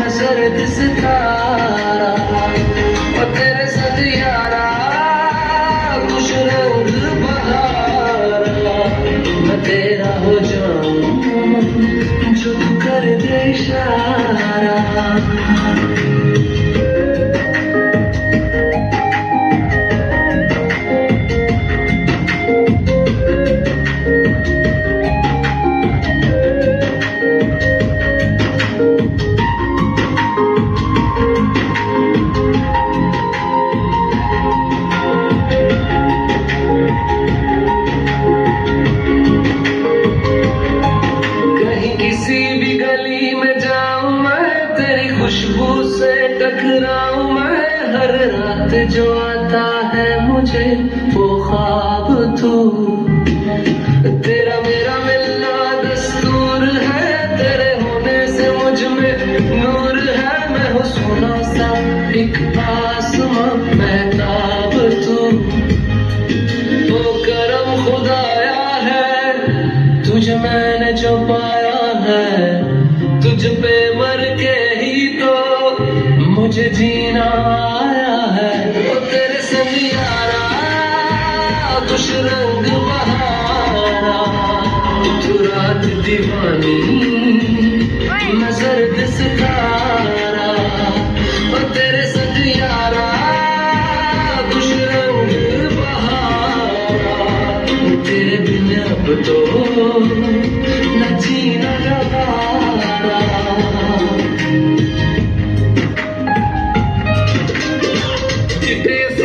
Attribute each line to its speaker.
Speaker 1: میں سرد ستارہ اور تیرے ساتھ یارا خوش روز بہارا میں تیرا ہو جاؤں جو کر دے اشارہ۔ خوشبو سے ٹکراؤں میں ہر رات جو آتا ہے مجھے، وہ خواب تو۔ تیرا میرا ملنا دستور ہے، تیرے ہونے سے مجھ میں نور ہے۔ میں ہوں سونا سا ایک آسماں محتاب تو۔ وہ کرم خدایا ہے، تجھ میں نے جو پایا مجھے جینا آیا ہے۔ وہ تیرے سنگ یارا کچھ رنگ بہارا۔ تو رات دیوانی میں زرد ستارا وہ تیرے سنگ یارا کچھ رنگ بہارا۔ تیرے بن اب تو de pensa.